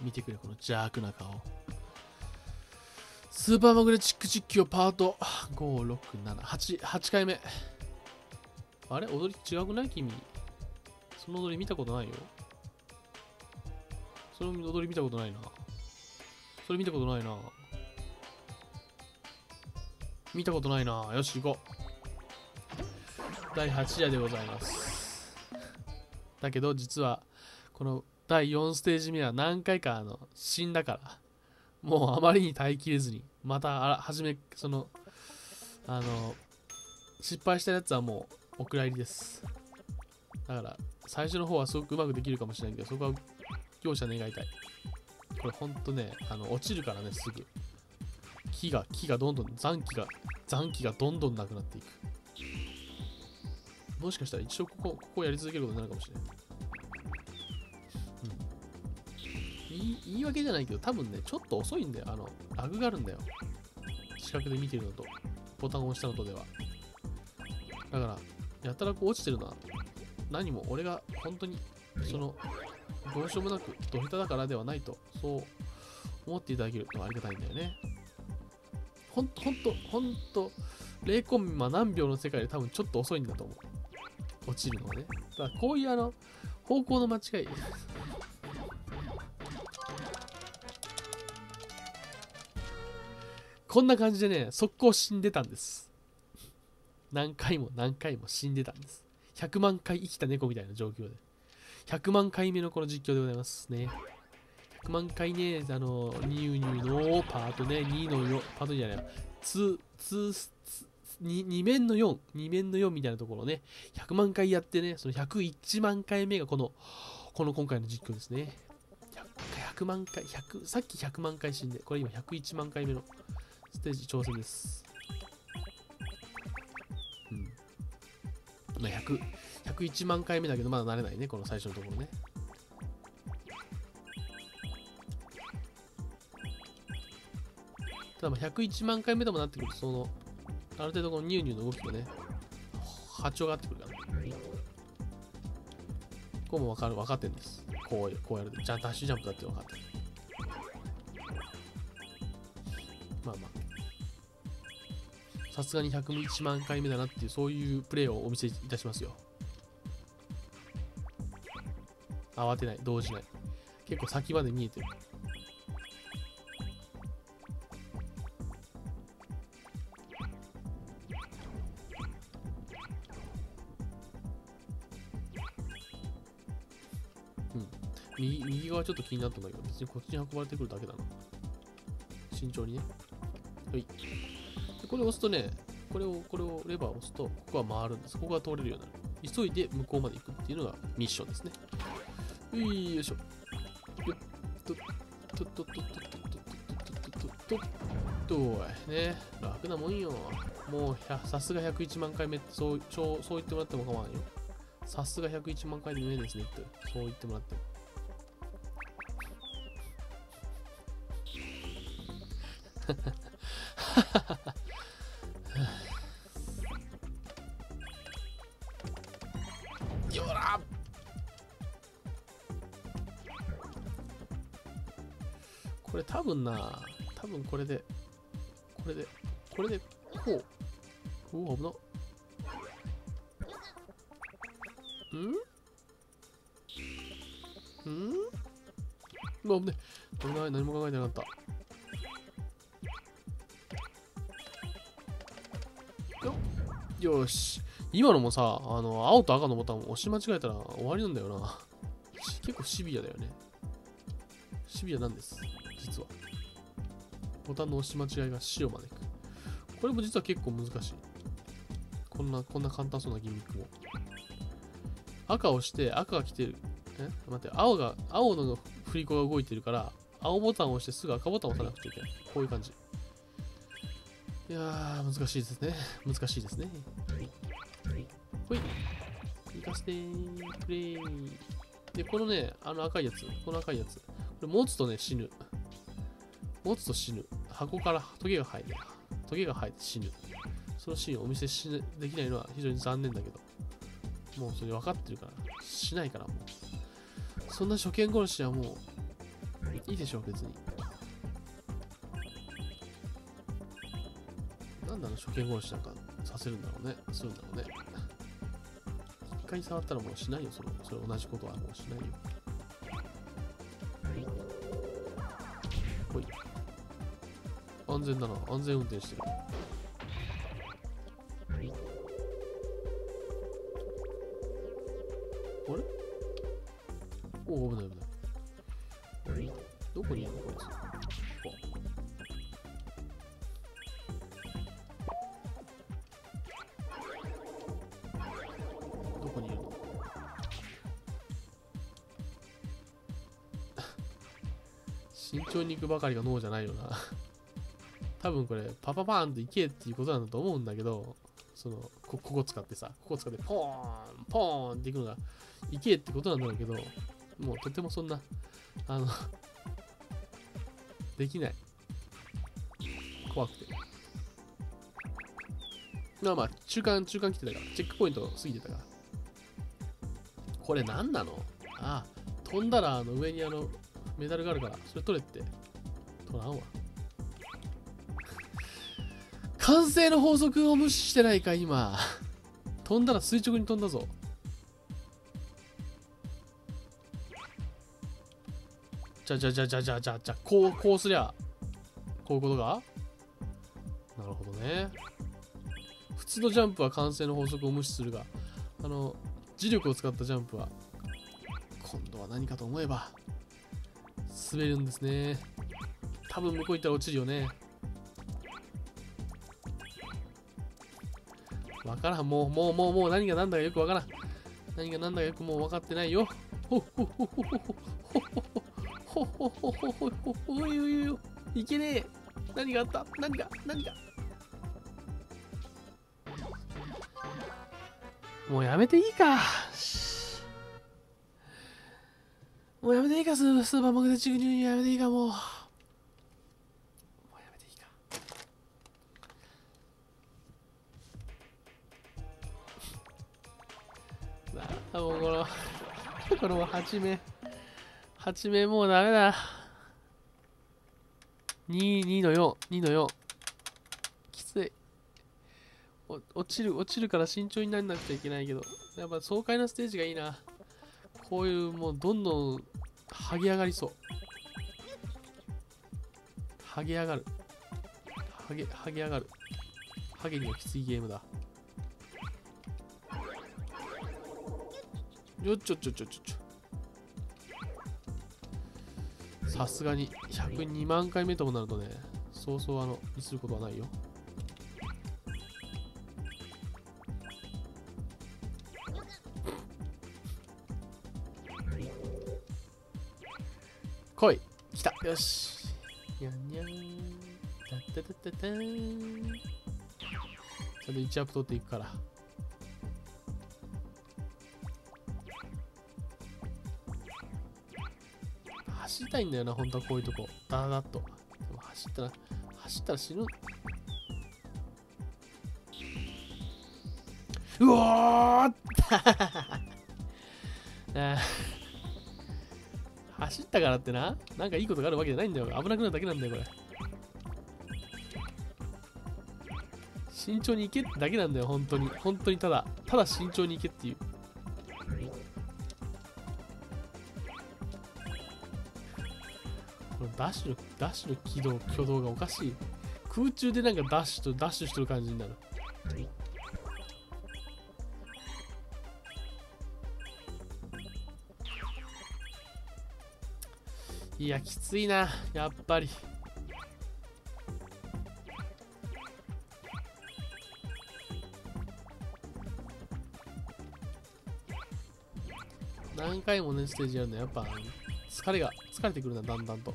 見てくれ、この邪悪な顔。スーパーマグネチック実況パート5、6、7、8、8回目。あれ？踊り違くない？君。その踊り見たことないよ。その踊り見たことないな。それ見たことないな。見たことないな。よし、行こう。第8夜でございます。だけど、実は、この第4ステージ目は何回かあの死んだから、もうあまりに耐えきれずに、またあら初め、その、あの、失敗したやつはもうお蔵入りです。だから、最初の方はすごくうまくできるかもしれないけど、そこは容赦願いたい。これほんとね、あの落ちるからね、すぐ。木が、木がどんどん、残機が、残機がどんどんなくなっていく。もしかしたら一生ここ、ここやり続けることになるかもしれない。言い訳じゃないけど、多分ね、ちょっと遅いんだよ。あの、ラグがあるんだよ。視覚で見てるのと、ボタンを押したのとでは。だから、やたらこう落ちてるのは、何も俺が本当に、その、どうしようもなく、ド下手だからではないと、そう思っていただけるとありがたいんだよね。ほんと、ほんと、ほんと、0コンマ何秒の世界で多分ちょっと遅いんだと思う。落ちるのはね。だからこういうあの、方向の間違い。こんな感じでね、速攻死んでたんです。何回も何回も死んでたんです。100万回生きた猫みたいな状況で。100万回目のこの実況でございますね。100万回ね、あの、ニューニューのパートね、2の4、パートじゃないや、2、2、2, 2面の4、2面の4みたいなところをね、100万回やってね、その101万回目がこの、この今回の実況ですね。100, 100万回、100、さっき100万回死んで、これ今101万回目のステージ挑戦です。うん。まあ、100、101万回目だけど、まだ慣れないね、この最初のところね。ただまあ101万回目でもなってくると、その、ある程度このニューニューの動きもね、波長が合ってくるから。こうもわかる、分かってるんです。こう、こうやると、ジャンダッシュジャンプだって分かってる。まあまあ。さすがに101万回目だなっていう、そういうプレイをお見せいたしますよ。慌てない、動じない。結構先まで見えてる。右右側ちょっと気になったんだけど、別にこっちに運ばれてくるだけだな。慎重にね。はい。これを押すとね、これを、これをレバーを押すと、ここは回るんです。ここが通れるようになる。急いで向こうまで行くっていうのがミッションですね。ういよいしょ。よっと、とっとっとっとっとっとっとっとっとっとね、楽なもんよ。もう、さすが101万回目ってそう、そう言ってもらっても構わんよ。さすが101万回目ですねって、そう言ってもらっても。分な多分これでこれでこれでこうおお危なんん？うわ危ね危ない何も考えてなかったよし。今のもさ、あの、青と赤のボタンを押し間違えたら終わりなんだよな。結構シビアだよね。シビアなんです。実は。ボタンの押し間違いが死を招く。これも実は結構難しい。こんな、こんな簡単そうなギミックも。赤を押して赤が来てる。え？待って、青が、青の振り子が動いてるから、青ボタンを押してすぐ赤ボタンを押さなくちゃいけない。こういう感じ。いやー、難しいですね。難しいですね。ほい。行かせてー、プレイ。で、このね、あの赤いやつ、この赤いやつ。これ持つとね、死ぬ。持つと死ぬ。箱からトゲが生えて、トゲが生えて死ぬ。そのシーンをお見せしできないのは非常に残念だけど、もうそれ分かってるから、しないからもう。そんな初見殺しはもう、いいでしょう、別に。なんであの初見殺しなんかさせるんだろうね。するんだろうね。一回触ったらもうしないよ、その、それ同じことはもうしないよ。はいほい。安全だな。安全運転してる。あれ？おお、危ない危ない。どこにいるのこいつ？どこにいるの？慎重に行くばかりが脳じゃないよな。多分これ、パパパーンと行けっていうことなんだと思うんだけど、その、こここ使ってさ、ここ使ってポーン、ポーンって行くのが、行けってことなんだけど、もうとてもそんな、あの、できない。怖くて。まあまあ、中間、中間来てたから、チェックポイント過ぎてたから。これ何なの？ああ、飛んだらあの上にあの、メダルがあるから、それ取れって。取らんわ。完成の法則を無視してないか、今。飛んだら垂直に飛んだぞ。じゃじゃじゃじゃじゃじゃじゃ、こう、こうすりゃ、こういうことが？なるほどね。普通のジャンプは完成の法則を無視するが、あの、磁力を使ったジャンプは、今度は何かと思えば、滑るんですね。多分向こう行ったら落ちるよね。わからん。もう、もう、もう、もう何が何だかよくわからん。何が何だかよくもう分かってないよ。ほっほっほっほっほっほっほっほっほっほっほっほっほっほっほおいおいおいおいいけねえ何があった何が何がもうやめていいかもうやめていいかスースーパーマグネチックニューやめていいかもうこの8名8名もうダメだ2、2の4、2の4。きつい。落ちる、落ちるから慎重にならなくちゃいけないけど。やっぱ爽快なステージがいいな。こういうもうどんどん、剥げ上がりそう。剥げ上がる。剥げ、剥げ上がる。ハゲにはきついゲームだ。よっちょちょちょちょちょ。さすがに102万回目ともなるとね、そうそうあの、ミスることはないよ。来い。来た。よし。にゃんにゃん。たたたたた。ーんちゃんと1アップ取っていくから。走りたいんだよな、本当はこういうとこ。ダーダッと。でも走ったら、走ったら死ぬ。うおーあー 走ったからってな、なんかいいことがあるわけじゃないんだよ。危なくなるだけなんだよ、これ。慎重に行けってだけなんだよ、本当に。本当にただ、ただ慎重に行けっていう。ダッシュの、ダッシュの軌道、挙動がおかしい。空中でなんかダッシュとダッシュしてる感じになる。いや、きついな、やっぱり。何回もね、ステージやるのやっぱ疲れが、疲れてくるな、だんだんと。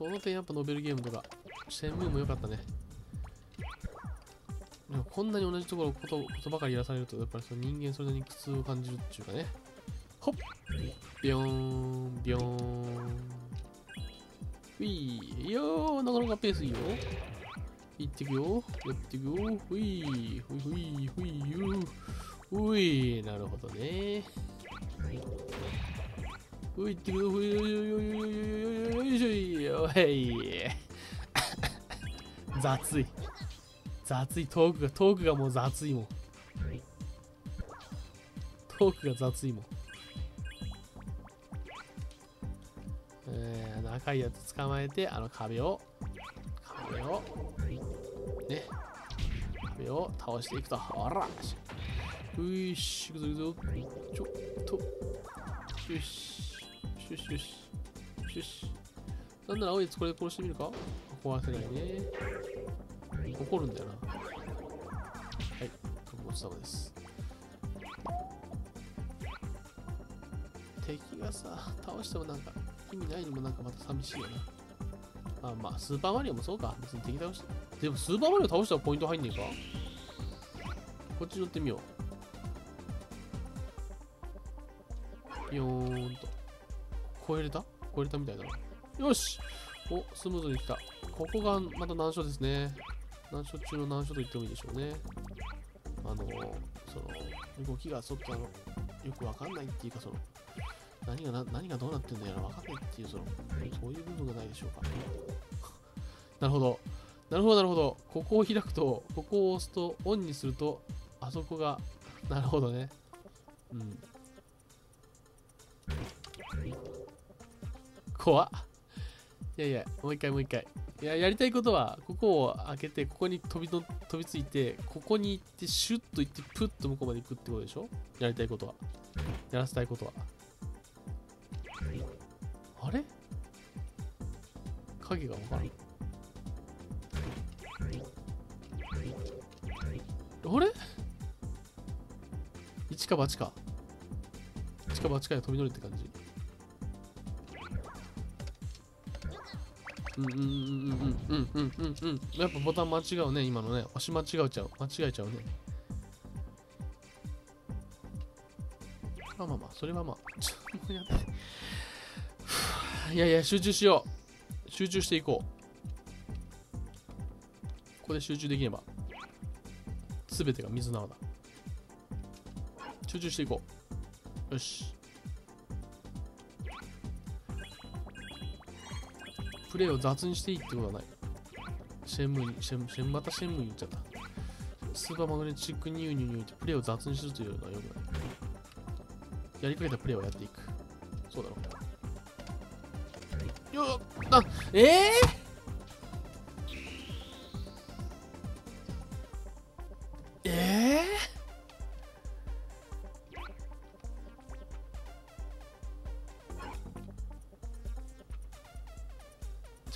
その点やっぱノベルゲームとか、シェンムーも良かったね。でもこんなに同じところことことばかりやらされると、やっぱりその人間それなりに苦痛を感じるっていうかね。ほっビヨーン、ビヨーン。ウィー、いよー、なかなかペースいいよ。いってくよ、やってくよ、ふい、ふいふい、ふいよ。うい、なるほどね。ういってくよいよいよいよいよいよいよいへい雑い雑いトークがトークがもう雑いもんトークが雑いもんえー、赤いやつ捕まえてあの壁を壁をね壁を倒していくとほらよいしいくぞいくぞちょっとよしよしよし。よし。なんなら青いやつこれで殺してみるか？壊せないね。怒るんだよな。はい、ごちそうです。敵がさ、倒してもなんか意味ないのもなんかまた寂しいよな。まあまあ、スーパーマリオもそうか。別に敵倒して。でもスーパーマリオ倒したらポイント入んねえか？こっち乗ってみよう。よーんと。超えれた？超えれたみたいだな。よしお、スムーズに来た。ここがまた難所ですね。難所中の難所と言ってもいいでしょうね。あの、その、動きがちょっとあの、よくわかんないっていうか、その、何がな何がどうなってんだよな、わかんないっていう、その、そういう部分がないでしょうか。なるほど。なるほど、なるほど。ここを開くと、ここを押すと、オンにすると、あそこが、なるほどね。うん。怖。いやいや、もう一回もう一回。いや、やりたいことは、ここを開けて、ここに飛びの飛びついて、ここに行って、シュッと行って、プッと向こうまで行くってことでしょ？やりたいことは。やらせたいことは。あれ？影がわからん。あれ？一か八か。一か八かで飛び乗るって感じ。うんうんうんうんうんうんうんうんやっぱボタン間違うね今のね押し間違えちゃう間違えちゃうねまあまあまあそれはまあちょっとやっていやいや集中しよう集中していこうここで集中できれば全てが水なのだ集中していこうよしプレイを雑にしていいってことはない。シェンムーシェン、シェン、またシェンムー言っちゃった。スーパーマグネチックニューニューにおいてプレイを雑にするというのはよくない。やりかけたプレイをやっていく。そうだろう。よっあええー、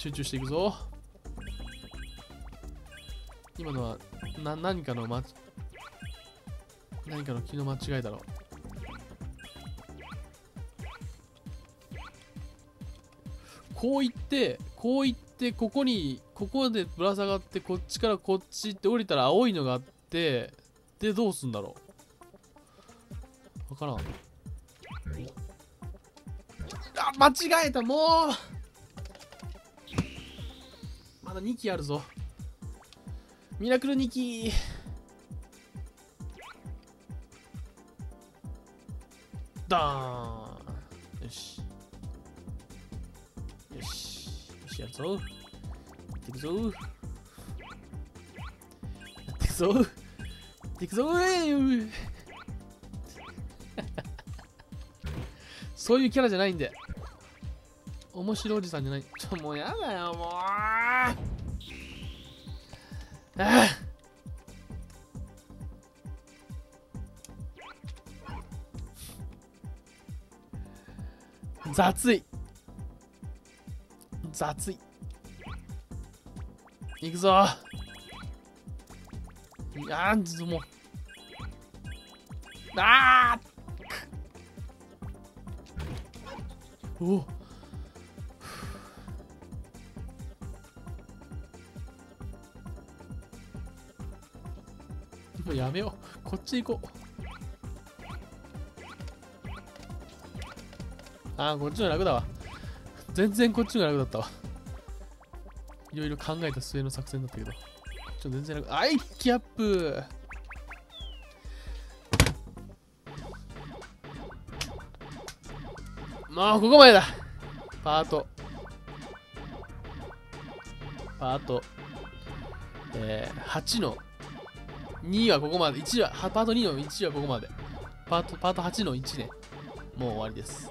集中していくぞ。今のはな何かのま何かの気の間違いだろう。こう言ってこう言ってここにここでぶら下がってこっちからこっちって降りたら青いのがあってでどうすんだろう。わからん。あ間違えたもう。だ2機あるぞ。ミラクル2機ダーン。よし。よし。よしやるぞ。やっていくぞ。やっていくぞ。やっていくぞ。そういうキャラじゃないんで。面白いおじさんじゃない。ちょもうやだよもう。あ あ雑い。雑い。いくぞ。いやんちょっともう。ああ おやめよう。こっち行こう。ああ、こっちの楽だわ。全然こっちの楽だったわ。いろいろ考えた末の作戦だったけど。ちょっと全然楽。あいキャップもうここまでだパートパートえー、8の2はここまで。1はパート2の1はここまで。パートパート8の1ね。もう終わりです。